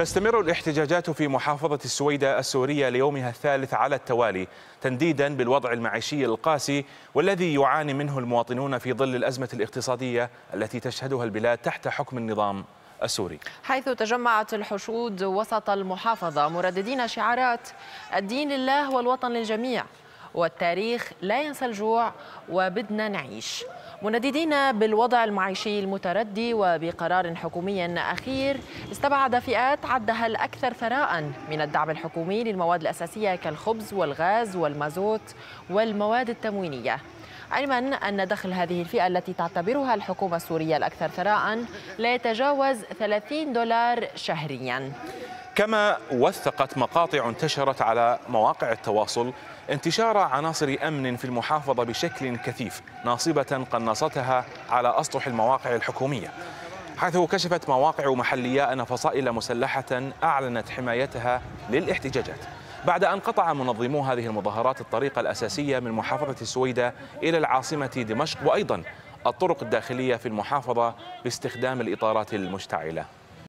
تستمر الاحتجاجات في محافظة السويدة السورية ليومها الثالث على التوالي تنديدا بالوضع المعيشي القاسي والذي يعاني منه المواطنون في ظل الأزمة الاقتصادية التي تشهدها البلاد تحت حكم النظام السوري. حيث تجمعت الحشود وسط المحافظة مرددين شعارات الدين لله والوطن للجميع. والتاريخ لا ينسى الجوع وبدنا نعيش. منددين بالوضع المعيشي المتردي وبقرار حكومي أخير استبعد فئات عدها الأكثر ثراء من الدعم الحكومي للمواد الأساسية كالخبز والغاز والمازوت والمواد التموينية. علما أن دخل هذه الفئة التي تعتبرها الحكومة السورية الأكثر ثراء لا يتجاوز 30 دولار شهريا. كما وثقت مقاطع انتشرت على مواقع التواصل انتشار عناصر أمن في المحافظة بشكل كثيف ناصبة قناصتها على أسطح المواقع الحكومية حيث كشفت مواقع محلية أن فصائل مسلحة أعلنت حمايتها للاحتجاجات. بعد أن قطع منظمو هذه المظاهرات الطريق الأساسية من محافظة السويدة إلى العاصمة دمشق وأيضا الطرق الداخلية في المحافظة باستخدام الإطارات المشتعلة.